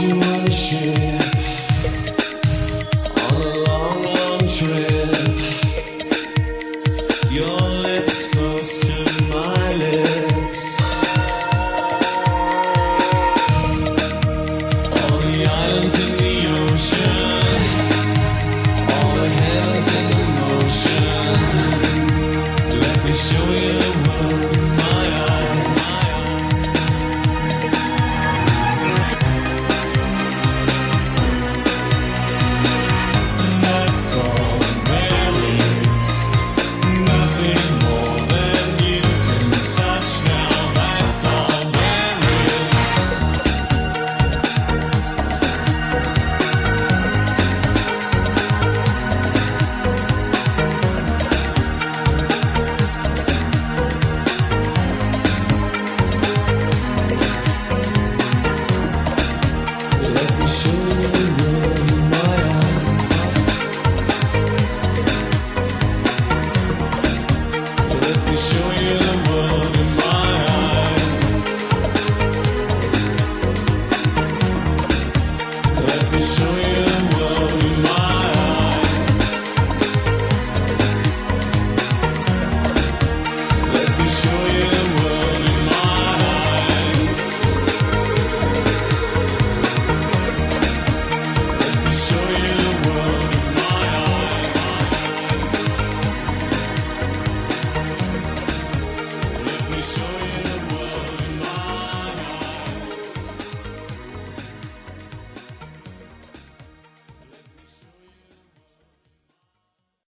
you wanna share on a long, long trip. Your lips close to my lips on the should